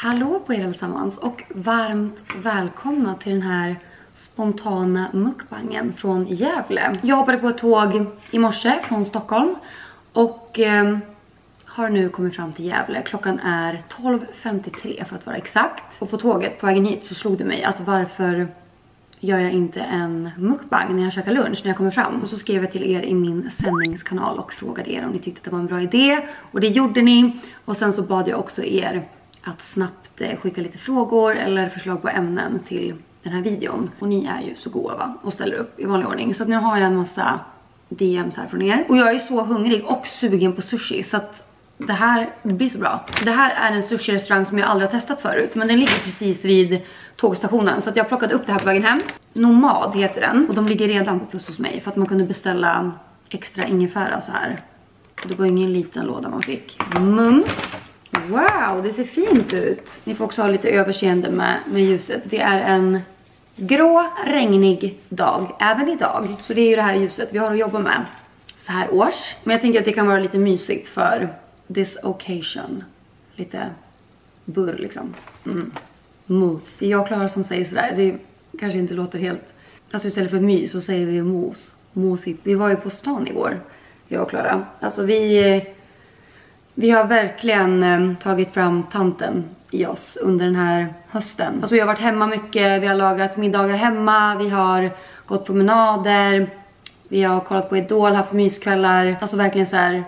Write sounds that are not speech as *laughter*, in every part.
Hallå på er allesammans och varmt välkomna till den här spontana mukbangen från Gävle. Jag hoppade på ett tåg i morse från Stockholm och eh, har nu kommit fram till Gävle. Klockan är 12.53 för att vara exakt. Och på tåget på vägen hit så slog det mig att varför gör jag inte en mukbang när jag käkar lunch när jag kommer fram. Och så skrev jag till er i min sändningskanal och frågade er om ni tyckte att det var en bra idé. Och det gjorde ni. Och sen så bad jag också er att snabbt eh, skicka lite frågor eller förslag på ämnen till den här videon. Och ni är ju så goa va? Och ställer upp i vanlig ordning. Så att nu har jag en massa DMs här från er. Och jag är så hungrig och sugen på sushi så att det här det blir så bra. Det här är en sushi-restaurang som jag aldrig har testat förut. Men den ligger precis vid tågstationen. Så att jag plockade upp det här på vägen hem. Nomad heter den. Och de ligger redan på plus hos mig. För att man kunde beställa extra ingefära så här. Och det var ingen liten låda man fick. Mums. Wow, det ser fint ut. Ni får också ha lite överseende med, med ljuset. Det är en grå, regnig dag. Även idag. Så det är ju det här ljuset vi har att jobba med. Så här års. Men jag tänker att det kan vara lite mysigt för this occasion. Lite burr liksom. Mm. Mos. Det är jag och Klara som säger sådär. Det kanske inte låter helt... Alltså istället för mys så säger vi mos. Mosigt. Vi var ju på stan igår. Jag och Klara. Alltså vi... Eh, vi har verkligen eh, tagit fram tanten i oss under den här hösten. Alltså vi har varit hemma mycket, vi har lagat middagar hemma, vi har gått promenader, vi har kollat på Idol, haft myskvällar. Alltså verkligen så här,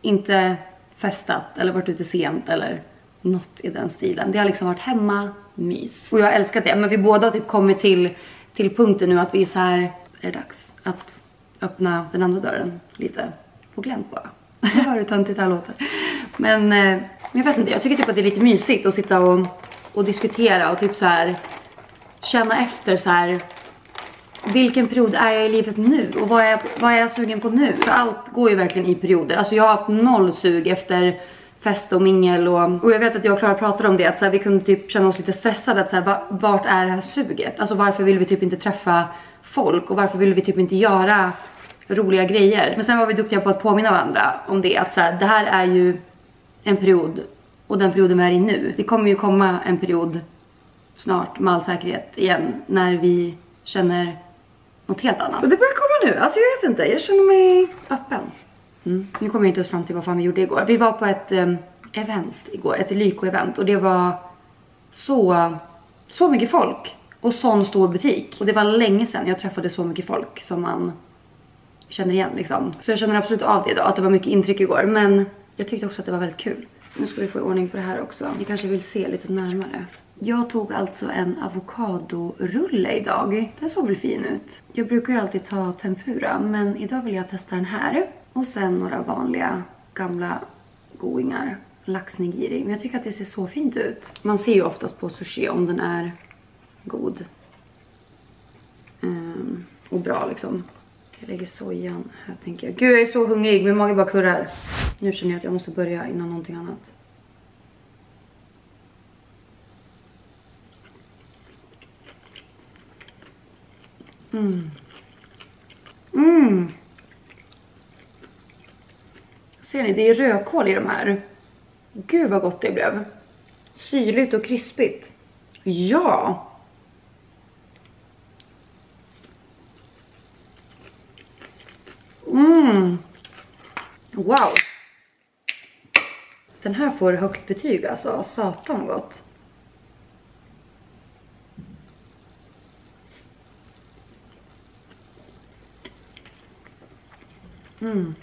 inte festat eller varit ute sent eller något i den stilen. Det har liksom varit hemma, mys. Och jag har älskat det. Men vi båda har typ kommit till, till punkten nu att vi är så här, är det dags att öppna den andra dörren lite på glänt bara. *laughs* Hör hur töntigt det här låter. Men, men jag vet inte, jag tycker typ att det är lite mysigt att sitta och, och diskutera och typ så här känna efter så här vilken period är jag i livet nu och vad är, jag, vad är jag sugen på nu? För allt går ju verkligen i perioder. Alltså jag har haft noll sug efter fest och mingel och, och jag vet att jag och Klara pratade om det att så här, vi kunde typ känna oss lite stressade att så här, vart är det här suget? Alltså varför vill vi typ inte träffa folk och varför vill vi typ inte göra roliga grejer? Men sen var vi duktiga på att påminna varandra om det att så här, det här är ju en period och den perioden vi är i nu. Det kommer ju komma en period snart med all säkerhet igen när vi känner något helt annat. Och det börjar komma nu, alltså jag vet inte, jag känner mig öppen. Mm. Nu kommer jag inte ens fram till vad fan vi gjorde igår. Vi var på ett um, event igår, ett Lyko-event och det var så, så mycket folk. Och sån stor butik. Och det var länge sedan jag träffade så mycket folk som man känner igen liksom. Så jag känner absolut av det då, att det var mycket intryck igår. Men jag tyckte också att det var väldigt kul. Nu ska vi få ordning på det här också. Ni kanske vill se lite närmare. Jag tog alltså en avokadorulle idag. Den såg väl fin ut. Jag brukar ju alltid ta tempura men idag vill jag testa den här. Och sen några vanliga gamla goingar. Laxnigiri. Men jag tycker att det ser så fint ut. Man ser ju oftast på sushi om den är god. Um, och bra liksom. Jag lägger sojan här tänker jag. Gud jag är så hungrig, min mage bara kurrar. Nu känner jag att jag måste börja innan någonting annat. Mm. Mm. Ser ni, det är rödkål i de här. Gud vad gott det blev. Syrligt och krispigt. Ja! Mm. Wow. Den här får högt betyg alltså. Satan gott. Mm.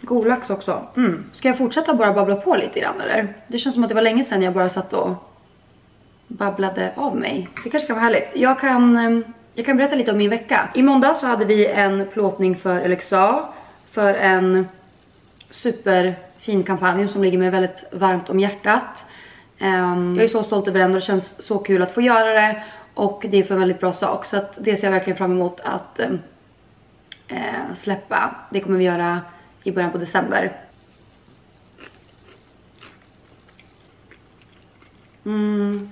God lax också. Mm. Ska jag fortsätta bara babbla på lite grann eller? Det känns som att det var länge sedan jag bara satt och babblade av mig. Det kanske kan vara härligt. Jag kan, ehm, jag kan berätta lite om min vecka. I måndag så hade vi en plåtning för Alexa för en superfin kampanj som ligger mig väldigt varmt om hjärtat. Ehm, jag är så stolt över den och det känns så kul att få göra det och det är för en väldigt bra sak så att det ser jag verkligen fram emot att ehm, eh, släppa. Det kommer vi göra i början på december. Mm.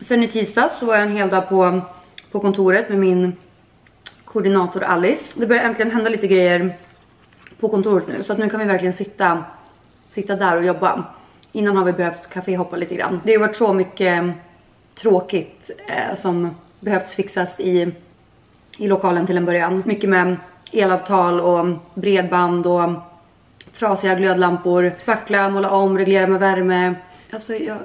Sen i tisdag så var jag en hel dag på, på kontoret med min koordinator Alice. Det börjar äntligen hända lite grejer på kontoret nu så att nu kan vi verkligen sitta, sitta där och jobba. Innan har vi behövt kaféhoppa lite grann. Det har varit så mycket eh, tråkigt eh, som behövts fixas i, i lokalen till en början. Mycket med elavtal och bredband och trasiga glödlampor, spackla, måla om, reglera med värme. Alltså jag,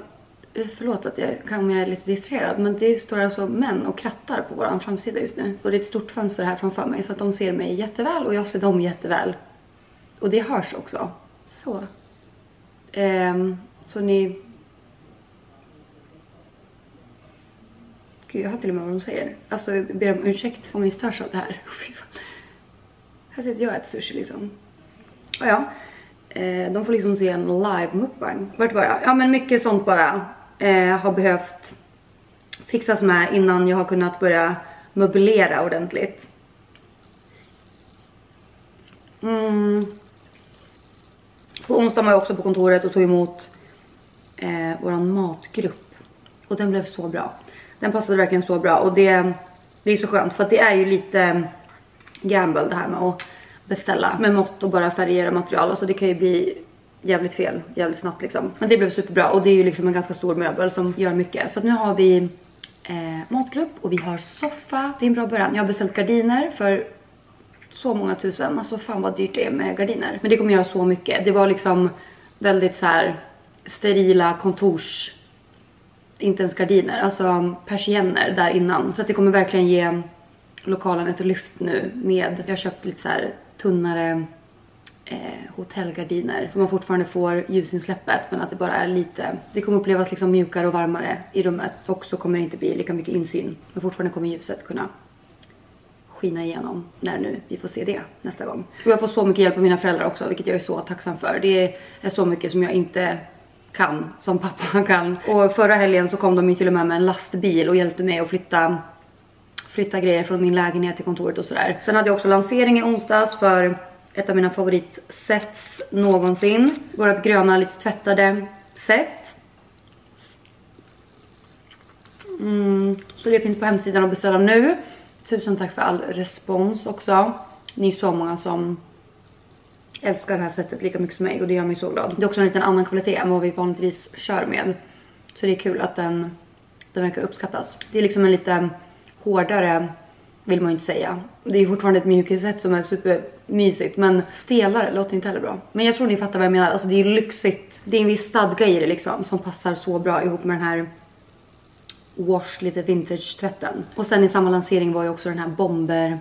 förlåt att jag kan jag är lite distraherad men det står alltså män och krattar på våran framsida just nu. Och det är ett stort fönster här framför mig så att de ser mig jätteväl och jag ser dem jätteväl. Och det hörs också. Så. Um, så ni... Gud jag har till och med vad de säger. Alltså jag ber om ursäkt om ni störs av det här. *laughs* här sitter jag och äter sushi liksom. Och ja. Eh, de får liksom se en live mukbang. Vart var jag? Ja men mycket sånt bara eh, har behövt fixas med innan jag har kunnat börja möblera ordentligt. Mm. På onsdag var jag också på kontoret och tog emot eh, våran matgrupp. Och den blev så bra. Den passade verkligen så bra och det, det är så skönt för att det är ju lite gamble det här med att beställa med mått och bara färgera material. Alltså det kan ju bli jävligt fel jävligt snabbt liksom. Men det blev superbra och det är ju liksom en ganska stor möbel som gör mycket. Så att nu har vi eh, matgrupp och vi har soffa. Det är en bra början. Jag har beställt gardiner för så många tusen. Alltså fan vad dyrt det är med gardiner. Men det kommer göra så mycket. Det var liksom väldigt så här sterila kontors inte ens gardiner, alltså persienner där innan. Så att det kommer verkligen ge lokalen ett lyft nu med, jag har köpt lite så här tunnare eh, hotellgardiner så man fortfarande får ljusinsläppet men att det bara är lite, det kommer upplevas liksom mjukare och varmare i rummet och så kommer det inte bli lika mycket insyn men fortfarande kommer ljuset kunna skina igenom när nu vi får se det nästa gång. Och jag får så mycket hjälp av mina föräldrar också vilket jag är så tacksam för. Det är så mycket som jag inte kan som pappa *laughs* kan. Och förra helgen så kom de ju till och med med en lastbil och hjälpte mig att flytta flytta grejer från min lägenhet till kontoret och sådär. Sen hade jag också lansering i onsdags för ett av mina favoritsets någonsin. Vårat gröna lite tvättade set. Mm, så det finns på hemsidan att beställa nu. Tusen tack för all respons också. Ni är så många som älskar det här sättet lika mycket som mig och det gör mig så glad. Det är också en liten annan kvalitet än vad vi vanligtvis kör med. Så det är kul att den, den verkar uppskattas. Det är liksom en lite hårdare vill man ju inte säga. Det är fortfarande ett mjukissätt som är supermysigt men stelare låter inte heller bra. Men jag tror ni fattar vad jag menar. Alltså det är lyxigt. Det är en viss stadga i det liksom som passar så bra ihop med den här wash lite vintage tvätten. Och sen i samma lansering var ju också den här bomber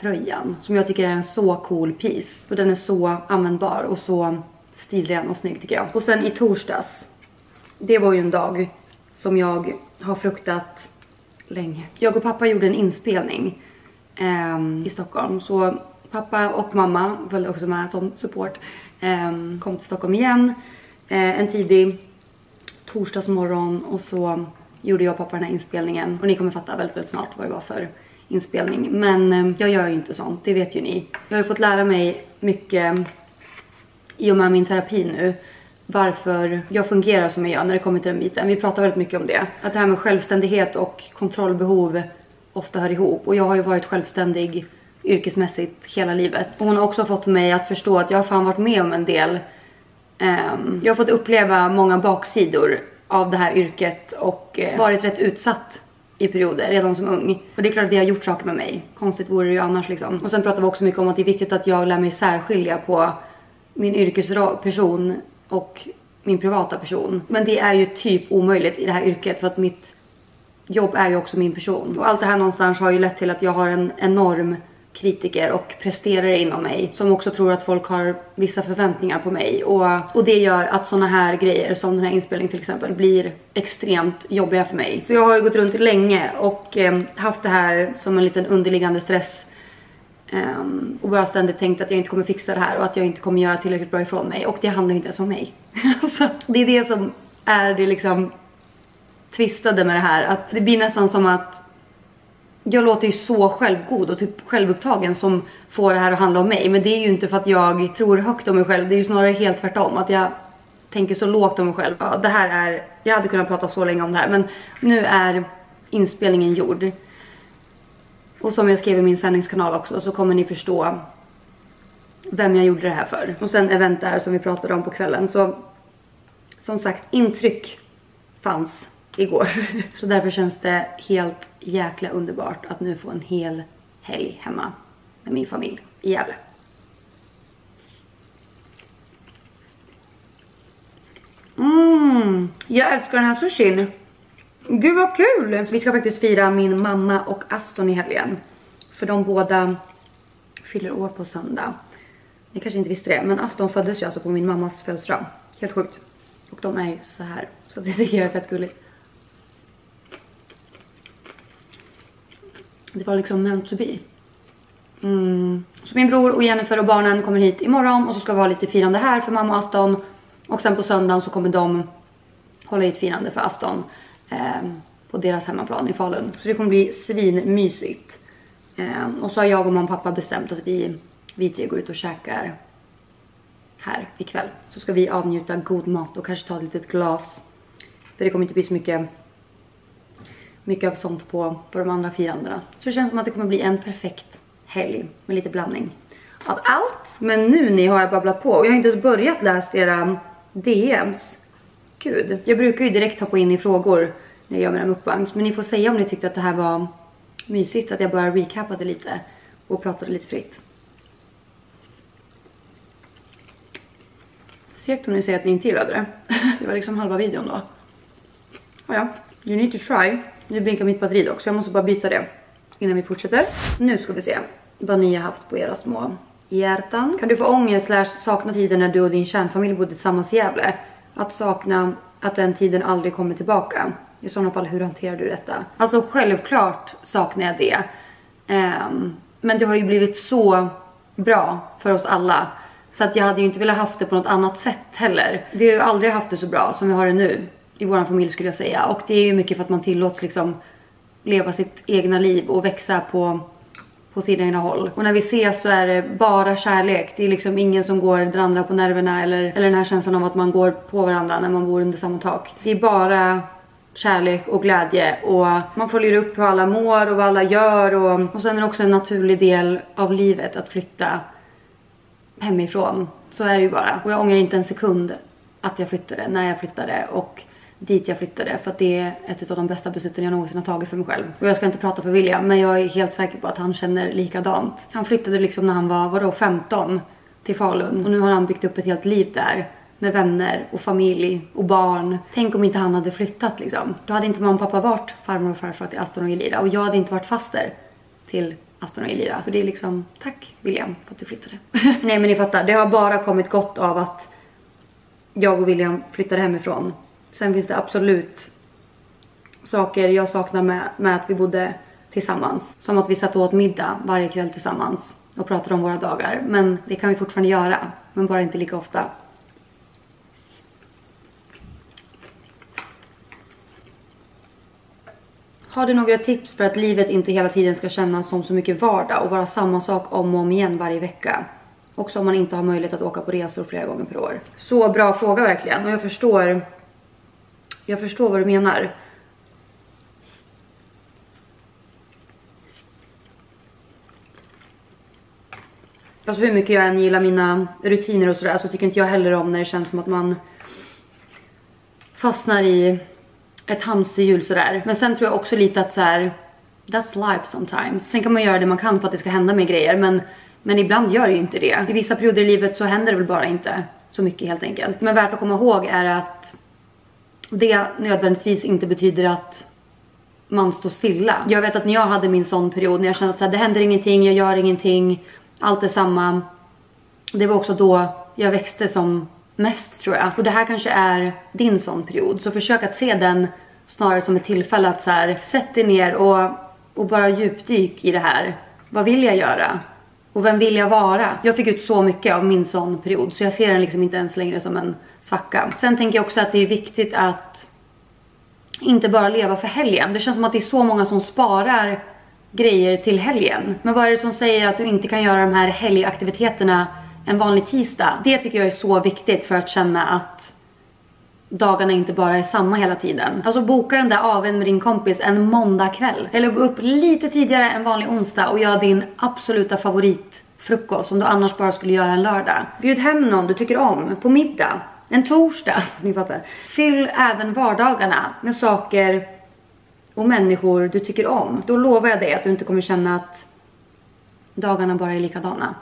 tröjan som jag tycker är en så cool piece. För den är så användbar och så stilren och snygg tycker jag. Och sen i torsdags, det var ju en dag som jag har fruktat länge. Jag och pappa gjorde en inspelning eh, i Stockholm så pappa och mamma följde också med som support. Eh, kom till Stockholm igen eh, en tidig torsdagsmorgon och så gjorde jag och pappa den här inspelningen och ni kommer fatta väldigt, väldigt snart vad det var för inspelning. Men eh, jag gör ju inte sånt, det vet ju ni. Jag har ju fått lära mig mycket i och med min terapi nu varför jag fungerar som jag gör när det kommer till den biten. Vi pratar väldigt mycket om det. Att det här med självständighet och kontrollbehov ofta hör ihop. Och jag har ju varit självständig yrkesmässigt hela livet. Och hon har också fått mig att förstå att jag har fan varit med om en del. Um, jag har fått uppleva många baksidor av det här yrket och uh, varit rätt utsatt i perioder redan som ung. Och det är klart att det har gjort saker med mig. Konstigt vore det ju annars liksom. Och sen pratar vi också mycket om att det är viktigt att jag lär mig särskilja på min yrkesperson och min privata person. Men det är ju typ omöjligt i det här yrket för att mitt jobb är ju också min person. Och allt det här någonstans har ju lett till att jag har en enorm kritiker och presterare inom mig som också tror att folk har vissa förväntningar på mig och, och det gör att såna här grejer som den här inspelningen till exempel blir extremt jobbiga för mig. Så jag har ju gått runt länge och eh, haft det här som en liten underliggande stress Um, och bara ständigt tänkt att jag inte kommer fixa det här och att jag inte kommer göra tillräckligt bra ifrån mig. Och det handlar inte ens om mig. *laughs* alltså, det är det som är det liksom tvistade med det här. Att det blir nästan som att jag låter ju så självgod och typ självupptagen som får det här att handla om mig. Men det är ju inte för att jag tror högt om mig själv. Det är ju snarare helt tvärtom. Att jag tänker så lågt om mig själv. Ja, det här är... Jag hade kunnat prata så länge om det här. Men nu är inspelningen gjord. Och som jag skrev i min sändningskanal också så kommer ni förstå vem jag gjorde det här för. Och sen event där som vi pratade om på kvällen så som sagt intryck fanns igår. *laughs* Så därför känns det helt jäkla underbart att nu få en hel helg hemma med min familj i Gävle. Mmm, jag älskar den här sushin. Gud vad kul! Vi ska faktiskt fira min mamma och Aston i helgen. För de båda fyller år på söndag. Ni kanske inte visste det, men Aston föddes ju alltså på min mammas födelsedag. Helt sjukt. Och de är ju så här. Så det tycker jag är fett gulligt. Det var liksom meant to be. Mm. Så min bror och Jennifer och barnen kommer hit imorgon och så ska vi ha lite firande här för mamma och Aston. Och sen på söndagen så kommer de hålla i ett firande för Aston Eh, på deras hemmaplan i Falun. Så det kommer bli svinmysigt. Eh, och så har jag och mamma och pappa bestämt att vi, vi tre går ut och käkar här ikväll. Så ska vi avnjuta god mat och kanske ta ett litet glas. För det kommer inte bli så mycket, mycket av sånt på, på de andra firandena. Så det känns som att det kommer bli en perfekt helg med lite blandning av allt. Men nu ni har jag babblat på och jag har inte ens börjat läsa era DMs. Gud, jag brukar ju direkt hoppa in i frågor när jag gör mina mukbangs. Men ni får säga om ni tyckte att det här var mysigt att jag bara recapade lite och pratade lite fritt. Segt om ni säger att ni inte gillade det. *laughs* Det var liksom halva videon då. Oh ja, you need to try. Nu blinkar mitt batteri dock så jag måste bara byta det innan vi fortsätter. Nu ska vi se vad ni har haft på era små hjärtan. Kan du få ångest slash sakna tiden när du och din kärnfamilj bodde tillsammans i Gävle? Att sakna att den tiden aldrig kommer tillbaka. I sådana fall, hur hanterar du detta? Alltså självklart saknar jag det. Um, men det har ju blivit så bra för oss alla. Så att jag hade ju inte velat haft det på något annat sätt heller. Vi har ju aldrig haft det så bra som vi har det nu. I vår familj skulle jag säga. Och det är ju mycket för att man tillåts liksom leva sitt egna liv och växa på på sina egna håll. Och när vi ses så är det bara kärlek. Det är liksom ingen som går den andra på nerverna eller, eller den här känslan av att man går på varandra när man bor under samma tak. Det är bara kärlek och glädje och man följer upp hur alla mår och vad alla gör och, och sen är det också en naturlig del av livet att flytta hemifrån. Så är det ju bara. Och jag ångrar inte en sekund att jag flyttade, när jag flyttade och dit jag flyttade för att det är ett av de bästa besluten jag någonsin har tagit för mig själv. Och jag ska inte prata för William men jag är helt säker på att han känner likadant. Han flyttade liksom när han var, vadå 15 till Falun och nu har han byggt upp ett helt liv där med vänner och familj och barn. Tänk om inte han hade flyttat liksom. Då hade inte mamma och pappa varit farmor och farfar till Aston och Elira och jag hade inte varit faster till Aston och Elira. Så det är liksom, tack William för att du flyttade. *laughs* Nej men ni fattar, det har bara kommit gott av att jag och William flyttade hemifrån Sen finns det absolut saker jag saknar med, med att vi bodde tillsammans. Som att vi satt och åt middag varje kväll tillsammans och pratade om våra dagar. Men det kan vi fortfarande göra, men bara inte lika ofta. Har du några tips för att livet inte hela tiden ska kännas som så mycket vardag och vara samma sak om och om igen varje vecka? Också om man inte har möjlighet att åka på resor flera gånger per år. Så bra fråga verkligen och jag förstår jag förstår vad du menar. Alltså hur mycket jag än gillar mina rutiner och sådär så tycker inte jag heller om när det känns som att man fastnar i ett hamsterhjul sådär. Men sen tror jag också lite att så här, that's life sometimes. Sen kan man göra det man kan för att det ska hända mer grejer men, men ibland gör det ju inte det. I vissa perioder i livet så händer det väl bara inte så mycket helt enkelt. Men värt att komma ihåg är att det nödvändigtvis inte betyder att man står stilla. Jag vet att när jag hade min sån period när jag kände att så här, det händer ingenting, jag gör ingenting, allt är samma. Det var också då jag växte som mest tror jag. Och det här kanske är din sån period. Så försök att se den snarare som ett tillfälle att så här, sätt dig ner och, och bara djupdyk i det här. Vad vill jag göra? Och vem vill jag vara? Jag fick ut så mycket av min sån period så jag ser den liksom inte ens längre som en svacka. Sen tänker jag också att det är viktigt att inte bara leva för helgen. Det känns som att det är så många som sparar grejer till helgen. Men vad är det som säger att du inte kan göra de här helgaktiviteterna en vanlig tisdag? Det tycker jag är så viktigt för att känna att dagarna inte bara är samma hela tiden. Alltså boka den där aven med din kompis en måndagkväll. Eller gå upp lite tidigare än vanlig onsdag och gör din absoluta favoritfrukost som du annars bara skulle göra en lördag. Bjud hem någon du tycker om på middag. en torsdag, *laughs* så alltså, ni fattar. Fyll även vardagarna med saker och människor du tycker om. Då lovar jag dig att du inte kommer känna att dagarna bara är likadana.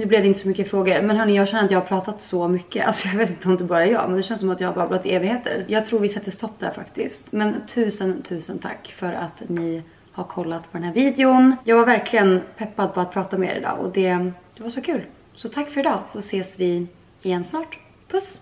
Nu blev det inte så mycket frågor, men hörni jag känner att jag har pratat så mycket. Alltså jag vet inte om det bara är jag, men det känns som att jag har babblat i evigheter. Jag tror vi sätter stopp där faktiskt. Men tusen, tusen tack för att ni har kollat på den här videon. Jag var verkligen peppad på att prata med er idag och det, det var så kul. Så tack för idag så ses vi igen snart. Puss!